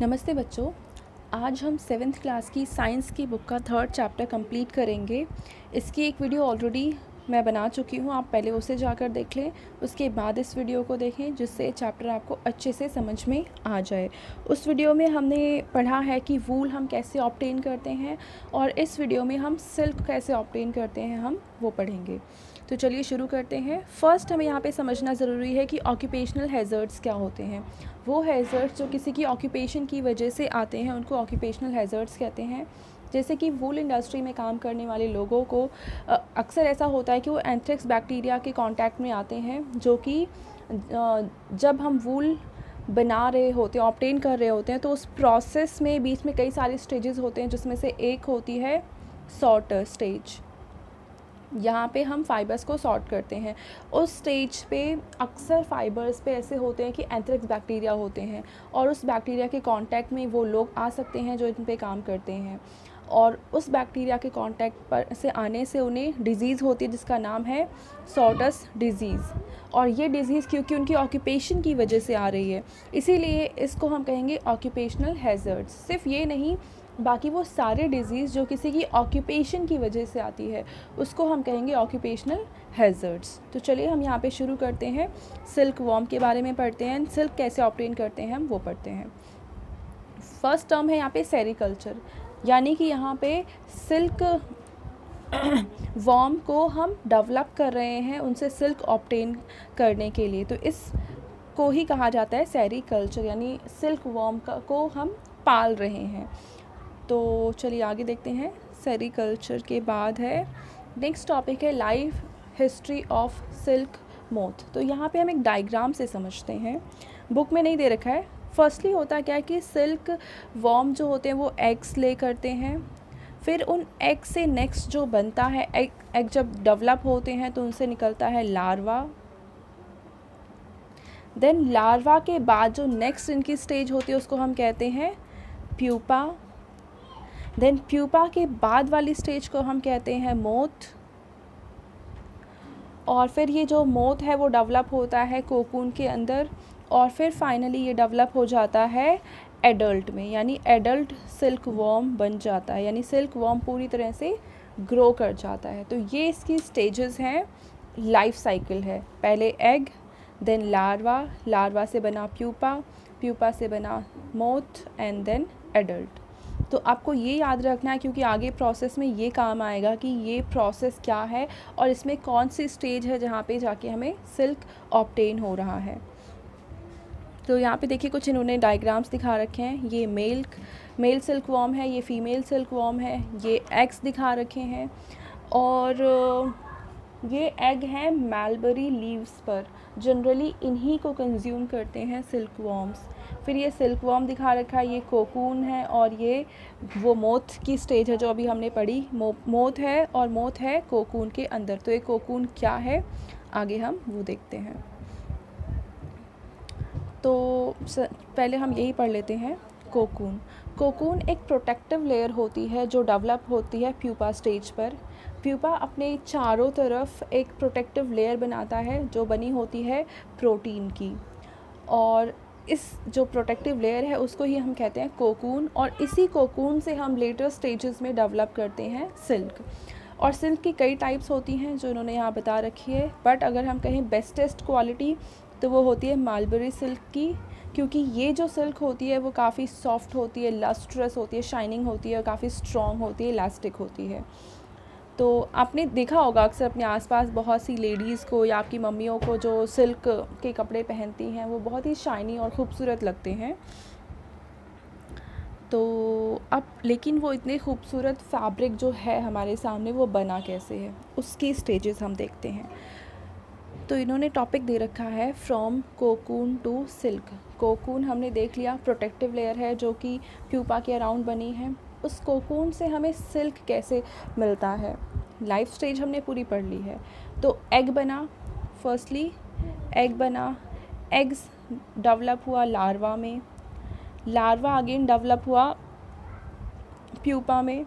नमस्ते बच्चों, आज हम सेवेंथ क्लास की साइंस की बुक का थर्ड चैप्टर कंप्लीट करेंगे। इसकी एक वीडियो ऑलरेडी मैं बना चुकी हूँ, आप पहले उसे जाकर देख लें। उसके बाद इस वीडियो को देखें, जिससे चैप्टर आपको अच्छे से समझ में आ जाए। उस वीडियो में हमने पढ़ा है कि वूल हम कैसे ऑप्टेन करते हैं और इस वीडियो में हम सिल्क कैसे ऑप्टेन करते हैं, हम वो पढ़ेंगे। तो चलिए शुरू करते हैं। फ़र्स्ट हमें यहाँ पे समझना ज़रूरी है कि ऑक्यूपेशनल हैज़र्ड्स क्या होते हैं। वो हैज़र्ड्स जो किसी की ऑक्यूपेशन की वजह से आते हैं, उनको ऑक्यूपेशनल हैज़र्ड्स कहते हैं। जैसे कि वूल इंडस्ट्री में काम करने वाले लोगों को अक्सर ऐसा होता है कि वो एंथ्रेक्स बैक्टीरिया के कांटेक्ट में आते हैं, जो कि जब हम वूल बना रहे होते हैं ऑप्टेन कर रहे होते हैं तो उस प्रोसेस में बीच में कई सारे स्टेजेस होते हैं, जिसमें से एक होती है सॉर्टर स्टेज यहाँ पे हम फ़ाइबर्स को सॉर्ट करते हैं। उस स्टेज पे अक्सर फ़ाइबर्स पे ऐसे होते हैं कि एंथ्रेक्स बैक्टीरिया होते हैं, और उस बैक्टीरिया के कांटेक्ट में वो लोग आ सकते हैं, जो इन पे काम करते हैं। और उस बैक्टीरिया के कांटेक्ट पर से आने से उन्हें डिज़ीज़ होती है, जिसका नाम है सॉटस डिज़ीज़ और ये डिज़ीज़ क्योंकि उनकी ऑक्यूपेशन की वजह से आ रही है। इसीलिए इसको हम कहेंगे ऑक्यूपेशनल हैज़र्ड्स सिर्फ़ ये नहीं, बाकी वो सारे डिज़ीज़ जो किसी की ऑक्यूपेशन की वजह से आती है, उसको हम कहेंगे ऑक्यूपेशनल हैज़र्ड्स तो चलिए हम यहाँ पे शुरू करते हैं। सिल्क वॉम के बारे में पढ़ते हैं। सिल्क कैसे ऑप्टेन करते हैं हम, वो पढ़ते हैं। फ़र्स्ट टर्म है यहाँ पे सेरिकल्चर यानी कि यहाँ पे सिल्क वॉम को हम डेवलप कर रहे हैं उनसे सिल्क ऑप्टेन करने के लिए। तो इस को ही कहा जाता है सेरिकल्चर यानी सिल्क वॉम का, को हम पाल रहे हैं। तो चलिए आगे देखते हैं सेरिकल्चर के बाद है। नेक्स्ट टॉपिक है life history of silk moth. तो यहाँ पे हम एक डायग्राम से समझते हैं। बुक में नहीं दे रखा है फर्स्टली होता क्या है कि सिल्क वॉम जो होते हैं, वो एग्स ले करते हैं। फिर उन एग से नेक्स्ट जो बनता है एग एग जब डेवलप होते हैं तो उनसे निकलता है लार्वा देन लार्वा के बाद जो नेक्स्ट इनकी स्टेज होती है, उसको हम कहते हैं प्यूपा देन प्यूपा के बाद वाली स्टेज को हम कहते हैं मोथ और फिर ये जो मोथ है, वो डेवलप होता है कोकून के अंदर। और फिर फाइनली ये डेवलप हो जाता है एडल्ट में, यानी एडल्ट सिल्क वॉम बन जाता है, यानी सिल्क वॉम पूरी तरह से ग्रो कर जाता है। तो ये इसकी स्टेजेस हैं लाइफ साइकिल है। पहले एग देन लार्वा लार्वा से बना प्यूपा प्यूपा से बना मोथ एंड देन एडल्ट तो आपको ये याद रखना है, क्योंकि आगे प्रोसेस में ये काम आएगा कि ये प्रोसेस क्या है और इसमें कौन सी स्टेज है जहाँ पे जाके हमें सिल्क ऑप्टेन हो रहा है। तो यहाँ पे देखिए कुछ इन्होंने डायग्राम्स दिखा रखे हैं। ये मेल मेल सिल्क वॉम है ये फ़ीमेल सिल्क वॉम है ये एग्स दिखा रखे हैं और ये एग हैं मेलबरी लीव्स पर। जनरली इन्हीं को कंज्यूम करते हैं सिल्क वॉम्स फिर ये सिल्क वॉम दिखा रखा है ये कोकून है और ये वो मोथ की स्टेज है जो अभी हमने पढ़ी। मो, मोथ है और मोथ है कोकून के अंदर। तो ये कोकून क्या है? आगे हम वो देखते हैं। तो पहले हम यही पढ़ लेते हैं, कोकून। कोकून एक प्रोटेक्टिव लेयर होती है जो डेवलप होती है प्यूपा स्टेज पर। प्यूपा अपने चारों तरफ़ एक प्रोटेक्टिव लेयर बनाता है जो बनी होती है प्रोटीन की। और इस जो प्रोटेक्टिव लेयर है उसको ही हम कहते हैं कोकून और इसी कोकून से हम लेटर स्टेजेस में डेवलप करते हैं सिल्क और सिल्क की कई टाइप्स होती हैं जो इन्होंने यहाँ बता रखी है बट अगर हम कहें बेस्टेस्ट क्वालिटी तो वो होती है मालबरी सिल्क की, क्योंकि ये जो सिल्क होती है वो काफ़ी सॉफ्ट होती है, लस्ट्रस होती है, शाइनिंग होती है और काफ़ी स्ट्रॉन्ग होती है, इलास्टिक होती है। तो आपने देखा होगा अक्सर अपने आसपास बहुत सी लेडीज़ को या आपकी मम्मियों को जो सिल्क के कपड़े पहनती हैं, वो बहुत ही शाइनी और ख़ूबसूरत लगते हैं। तो अब लेकिन वो इतने खूबसूरत फैब्रिक जो है हमारे सामने वो बना कैसे है, उसकी स्टेजेस हम देखते हैं। तो इन्होंने टॉपिक दे रखा है from cocoon to silk cocoon हमने देख लिया प्रोटेक्टिव लेयर है जो कि प्यूपा के अराउंड बनी है। उस कोकून से हमें सिल्क कैसे मिलता है? लाइफ स्टेज हमने पूरी पढ़ ली है। तो एग बना फर्स्टली एग बना एग्स डेवलप हुआ लार्वा में। लार्वा अगेन डेवलप हुआ प्यूपा में।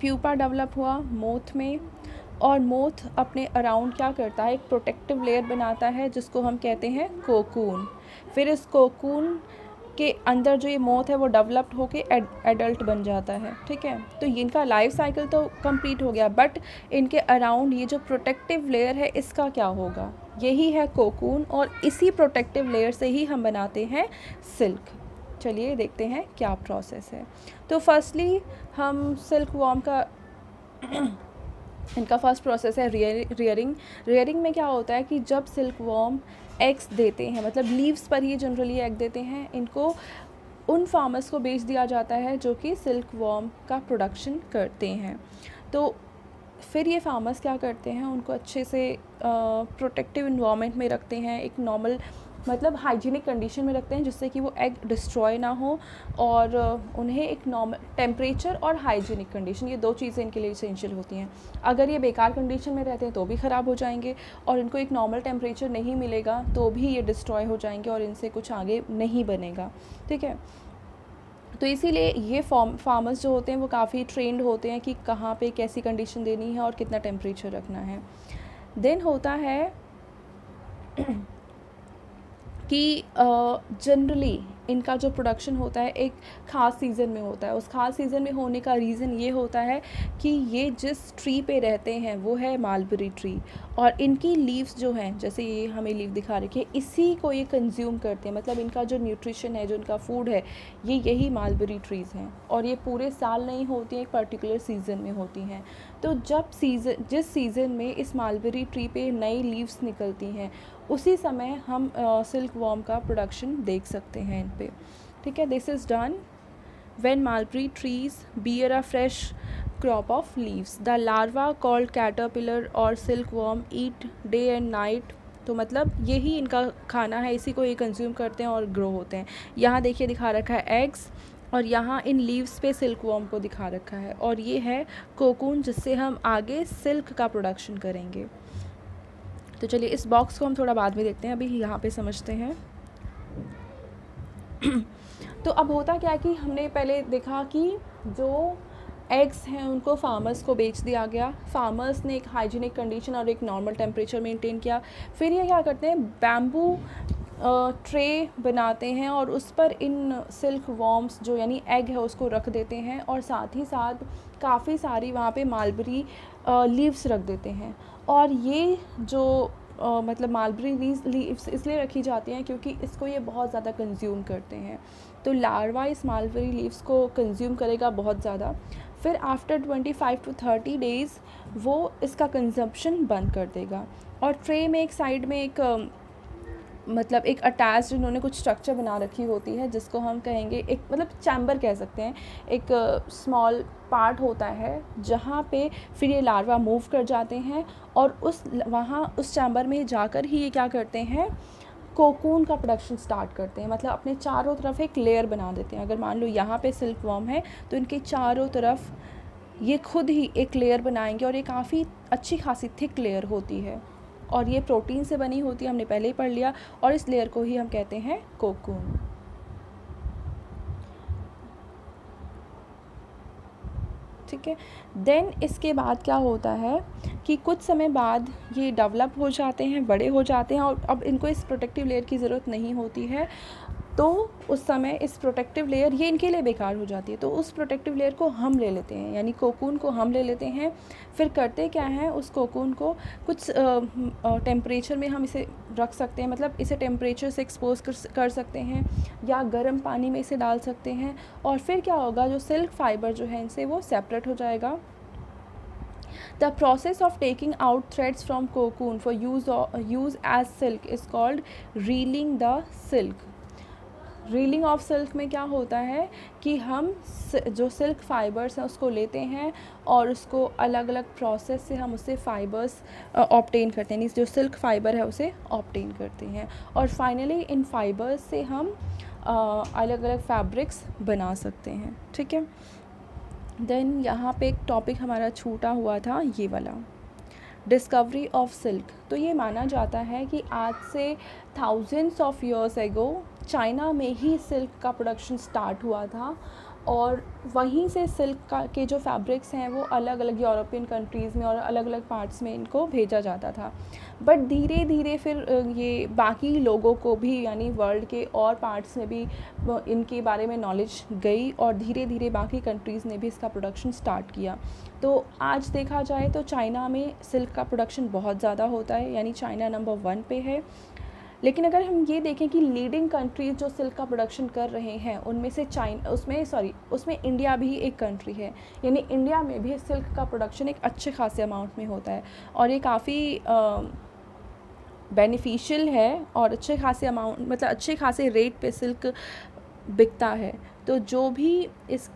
प्यूपा डेवलप हुआ मोथ में। और मोथ अपने अराउंड क्या करता है, एक प्रोटेक्टिव लेयर बनाता है, जिसको हम कहते हैं कोकून। फिर इस कोकून के अंदर जो ये मोथ है, वो डेवलप्ड होके एडल्ट बन जाता है, ठीक है? तो इनका लाइफ साइकिल तो कंप्लीट हो गया, बट इनके अराउंड ये जो प्रोटेक्टिव लेयर है, इसका क्या होगा? यही है कोकून, और इसी प्रोटेक्टिव लेयर से ही हम बनाते हैं सिल्क। चलिए देखते हैं क्या प्रोसेस है। तो फर्स्टली हम सिल्क वॉर्म का इनका फ़र्स्ट प्रोसेस है रियरिंग रियरिंग में क्या होता है कि जब सिल्क वॉर्म एग्स देते हैं मतलब लीव्स पर ही जनरली एग देते हैं, इनको उन फार्मर्स को बेच दिया जाता है जो कि सिल्क वॉर्म का प्रोडक्शन करते हैं। तो फिर ये फार्मर्स क्या करते हैं, उनको अच्छे से प्रोटेक्टिव इन्वामेंट में रखते हैं, एक नॉर्मल मतलब हाइजीनिक कंडीशन में रखते हैं जिससे कि वो एग डिस्ट्रॉय ना हो और उन्हें एक नॉर्मल टेम्परेचर और हाइजीनिक कंडीशन ये दो चीज़ें इनके लिए इसेंशियल होती हैं। अगर ये बेकार कंडीशन में रहते हैं तो भी ख़राब हो जाएँगे और इनको एक नॉर्मल टेम्परेचर नहीं मिलेगा तो भी ये डिस्ट्रॉय हो जाएँगे और इनसे कुछ आगे नहीं बनेगा, ठीक है? तो इसीलिए ये फॉर्म फार्मर्स जो होते हैं वो काफ़ी ट्रेंड होते हैं कि कहाँ पे कैसी कंडीशन देनी है और कितना टेम्परेचर रखना है। देन होता है कि जनरली इनका जो प्रोडक्शन होता है एक ख़ास सीज़न में होता है। उस ख़ास सीज़न में होने का रीज़न ये होता है कि ये जिस ट्री पे रहते हैं, वो है मालबरी ट्री और इनकी लीव्स जो हैं, जैसे ये हमें लीव दिखा रखी है, इसी को ये कंज्यूम करते हैं। मतलब इनका जो न्यूट्रिशन है, जो इनका फ़ूड है, ये यही मालबरी ट्रीज़ हैं। और ये पूरे साल नहीं होती हैं, एक पर्टिकुलर सीज़न में होती हैं। तो जब सीज़न जिस सीज़न में इस मालबरी ट्री पे नई लीव्स निकलती हैं, उसी समय हम सिल्क वॉर्म का प्रोडक्शन देख सकते हैं। पर ठीक है this is done when mulberry trees bear a fresh crop of leaves the larva called caterpillar और silk worm eat day and night तो मतलब यही इनका खाना है, इसी को ये कंज्यूम करते हैं और ग्रो होते हैं। यहाँ देखिए दिखा रखा है एग्स और यहाँ इन लीव्स पे सिल्क वॉर्म को दिखा रखा है। और ये है कोकून जिससे हम आगे सिल्क का प्रोडक्शन करेंगे। तो चलिए इस बॉक्स को हम थोड़ा बाद में देखते हैं, अभी यहाँ पे समझते हैं। तो अब होता क्या कि हमने पहले देखा कि जो एग्स हैं, उनको फार्मर्स को बेच दिया गया। फार्मर्स ने एक हाइजीनिक कंडीशन और एक नॉर्मल टेम्परेचर मेंटेन किया। फिर ये क्या करते हैं? बैम्बू ट्रे बनाते हैं और उस पर इन सिल्क वॉम्स जो यानी एग है, उसको रख देते हैं और साथ ही साथ काफ़ी सारी वहाँ पे मालबरी लीव्स रख देते हैं। और ये जो आ, मतलब मालबरी लीव्स इसलिए रखी जाती हैं क्योंकि इसको ये बहुत ज़्यादा कंज्यूम करते हैं। तो लार्वा इस मालबरी लीव्स को कंज्यूम करेगा बहुत ज़्यादा। फिर after twenty five to thirty days वो इसका कंजम्पशन बंद कर देगा। और ट्रे में एक साइड में एक मतलब एक अटैच इन्होंने कुछ स्ट्रक्चर बना रखी होती है, जिसको हम कहेंगे एक मतलब चैम्बर कह सकते हैं। एक स्मॉल पार्ट होता है, जहाँ पे फिर ये लार्वा मूव कर जाते हैं और उस, वहाँ उस चैम्बर में जाकर ही ये क्या करते हैं कोकून का प्रोडक्शन स्टार्ट करते हैं। मतलब अपने चारों तरफ़ एक लेयर बना देते हैं। अगर मान लो यहाँ पे सिल्क वॉर्म है तो इनके चारों तरफ़ ये खुद ही एक लेयर बनाएँगे और ये काफ़ी अच्छी खासी थिक लेयर होती है। और ये प्रोटीन से बनी होती है, हमने पहले ही पढ़ लिया और इस लेयर को ही हम कहते हैं कोकून। ठीक है? देन इसके बाद क्या होता है कि कुछ समय बाद ये डेवलप हो जाते हैं, बड़े हो जाते हैं और अब इनको इस प्रोटेक्टिव लेयर की ज़रूरत नहीं होती है। तो उस समय इस प्रोटेक्टिव लेयर ये इनके लिए बेकार हो जाती है। तो उस प्रोटेक्टिव लेयर को हम ले लेते हैं यानी कोकून को हम ले लेते हैं। फिर करते क्या हैं? उस कोकून को कुछ टेम्परेचर में हम इसे रख सकते हैं। मतलब इसे टेम्परेचर से एक्सपोज कर, कर सकते हैं या गर्म पानी में इसे डाल सकते हैं। और फिर क्या होगा? जो सिल्क फाइबर जो है इनसे वो सेपरेट हो जाएगा। The process of taking out threads from cocoon for use, use as silk is called reeling the silk. Reeling of silk में क्या होता है कि हम जो सिल्क फ़ाइबर्स हैं उसको लेते हैं और उसको अलग अलग प्रोसेस से हम उससे फ़ाइबर्स ऑप्टेन करते हैं जो सिल्क फ़ाइबर है उसे ऑप्टेन करते हैं। और फाइनली इन फ़ाइबर्स से हम अलग अलग फैब्रिक्स बना सकते हैं, ठीक है? देन यहाँ पे एक टॉपिक हमारा छूटा हुआ था, ये वाला। डिस्कवरी ऑफ़ सिल्क तो ये माना जाता है कि आज से thousands of years ago China में ही सिल्क का प्रोडक्शन स्टार्ट हुआ था और वहीं से सिल्क का के जो फैब्रिक्स हैं, वो अलग अलग यूरोपियन कंट्रीज़ में और अलग अलग पार्ट्स में इनको भेजा जाता था। बट धीरे धीरे फिर ये बाकी लोगों को भी, यानी वर्ल्ड के और पार्ट्स में भी इनके बारे में नॉलेज गई और धीरे धीरे बाकी कंट्रीज़ ने भी इसका प्रोडक्शन स्टार्ट किया। तो आज देखा जाए तो चाइना में सिल्क का प्रोडक्शन बहुत ज़्यादा होता है, यानी चाइना नंबर वन पे है। लेकिन अगर हम ये देखें कि लीडिंग कंट्रीज़ जो सिल्क का प्रोडक्शन कर रहे हैं, उनमें से चाइन उसमें सॉरी उसमें इंडिया भी एक कंट्री है। यानी इंडिया में भी सिल्क का प्रोडक्शन एक अच्छे खासे अमाउंट में होता है और ये काफ़ी बेनिफिशियल है और अच्छे खासे अमाउंट मतलब अच्छे खासे रेट पे सिल्क बिकता है। तो जो भी इस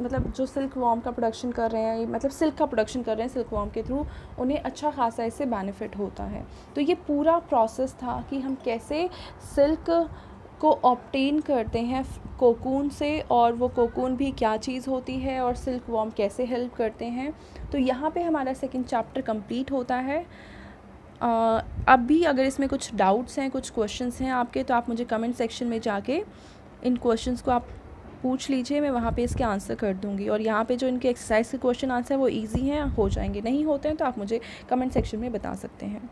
मतलब जो सिल्क वॉम का प्रोडक्शन कर रहे हैं मतलब सिल्क का प्रोडक्शन कर रहे हैं सिल्क वॉम के थ्रू उन्हें अच्छा खासा इससे बेनिफिट होता है। तो ये पूरा प्रोसेस था कि हम कैसे सिल्क को ऑप्टेन करते हैं कोकून से और वो कोकून भी क्या चीज़ होती है और सिल्क वॉम कैसे हेल्प करते हैं। तो यहाँ पे हमारा सेकंड चैप्टर कंप्लीट होता है। अब भी अगर इसमें कुछ डाउट्स हैं, कुछ क्वेश्चंस हैं आपके तो आप मुझे कमेंट सेक्शन में जाके इन क्वेश्चंस को आप पूछ लीजिए, मैं वहाँ पे इसके आंसर कर दूँगी। और यहाँ पे जो इनके एक्सरसाइज के क्वेश्चन आंसर है, वो ईजी हैं, हो जाएँगे। नहीं होते हैं तो आप मुझे कमेंट सेक्शन में बता सकते हैं।